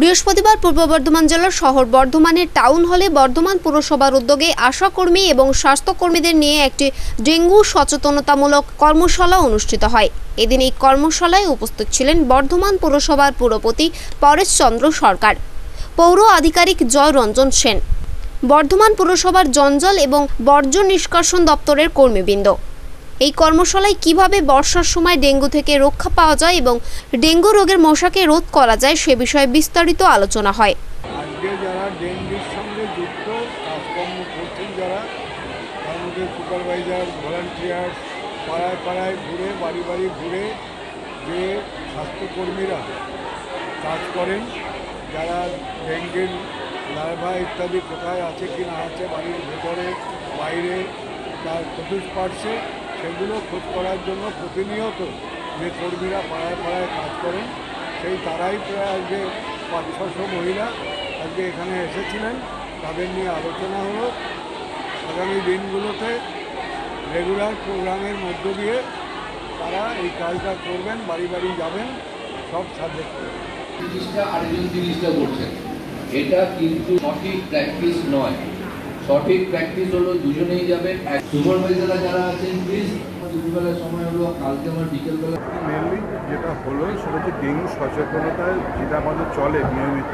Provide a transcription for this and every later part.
বৃহস্পতিবার পূর্ব বর্ধমান জেলার শহর বর্ধমানের টাউন হলে বর্ধমান পুরসভার উদ্যোগে আশাকর্মী এবং স্বাস্থ্যকর্মীদের নিয়ে একটি ডেঙ্গু সচেতনতামূলক কর্মশালা অনুষ্ঠিত হয়। এদিন এই কর্মশালায় উপস্থিত ছিলেন বর্ধমান পুরসভার পুরপতি পরেশচন্দ্র সরকার, পৌর আধিকারিক জয় রঞ্জন সেন, বর্ধমান পুরসভার জঞ্জল এবং বর্জ্য নিষ্কাশন দপ্তরের কর্মীবৃন্দ। এই কর্মশালায় কীভাবে বর্ষার সময় ডেঙ্গু থেকে রক্ষা পাওয়া যায় এবং ডেঙ্গু রোগের মশাকে রোধ করা যায় সে বিষয়ে বিস্তারিত আলোচনা হয়। আজকে যারা ডেঙ্গুর সঙ্গে যুক্ত, কাজকর্ম করছেন যারা মধ্যে সুপারভাইজার ভলান্টিয়ার পাড়ায় পাড়ায় ঘুরে, বাড়ি বাড়ি ঘুরে যে স্বাস্থ্যকর্মীরা কাজ করেন, যারা ডেঙ্গির লার্ভা ইত্যাদি কোথায় আছে, কি না আছে, বাড়ির ভেতরে, বাইরে, তার চতুষ্পার্শ্বে সেগুলো খোঁজ করার জন্য প্রতিনিয়ত যে কর্মীরা পাড়ায় পাড়ায় কাজ করেন, সেই তারাই প্রায় আজকে পাঁচ, ছশো মহিলা আজকে এখানে এসেছিলেন। তাদের নিয়ে আলোচনা হলো। আগামী দিনগুলোতে রেগুলার প্রোগ্রামের মধ্য দিয়ে তারা এই কাজটা করবেন, বাড়ি বাড়ি যাবেন, সব সাবজেক্ট জিনিসটা আরেকজন জিনিসটা করছেন। এটা কিন্তু সঠিক প্র্যাকটিস নয়। সঠিক প্র্যাকটিস হলো দুজনেই যাবেন সুপারভাইজাররা যারা আছেন প্লিজ দুপুরবেলার সময় হলো, কালকে আমার বিকেলবেলা মেনলি যেটা হলো, সেটা হচ্ছে ডেঙ্গু সচেতনতা যেটা আমাদের চলে নিয়মিত,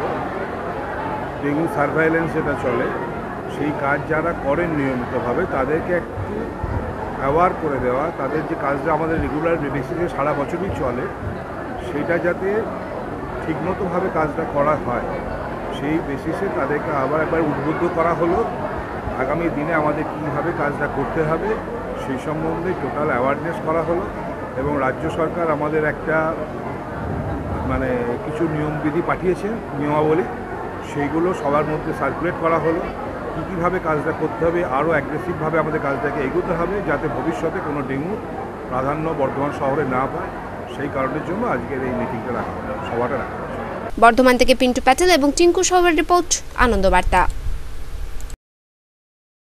ডেঙ্গু সার্ভাইলেন্স যেটা চলে, সেই কাজ যারা করেন নিয়মিতভাবে, তাদেরকে একটু অ্যাওয়ার করে দেওয়া, তাদের যে কাজটা আমাদের রেগুলার বেসিসে সারা বছরই চলে, সেটা যাতে ঠিকমতোভাবে কাজটা করা হয়, সেই বেসিসে তাদেরকে আবার একবার উদ্বুদ্ধ করা হলো আগামী দিনে আমাদের কীভাবে কাজটা করতে হবে সেই সম্বন্ধে টোটাল অ্যাওয়ারনেস করা হলো এবং রাজ্য সরকার আমাদের একটা মানে কিছু নিয়মবিধি পাঠিয়েছেন নিয়মাবলী। সেইগুলো সবার মধ্যে সার্কুলেট করা হলো। কী কীভাবে কাজটা করতে হবে, আরও অ্যাগ্রেসিভভাবে আমাদের কাজটাকে এগোতে হবে যাতে ভবিষ্যতে কোনো ডেঙ্গু প্রাধান্য বর্ধমান শহরে না পায়। সেই কারণের জন্য আজকের এই মিটিংটা রাখা সভাটা রাখা। বর্ধমান থেকে পিন্টু প্যাটেল এবং টিঙ্কু সবার রিপোর্ট, আনন্দবার্তা।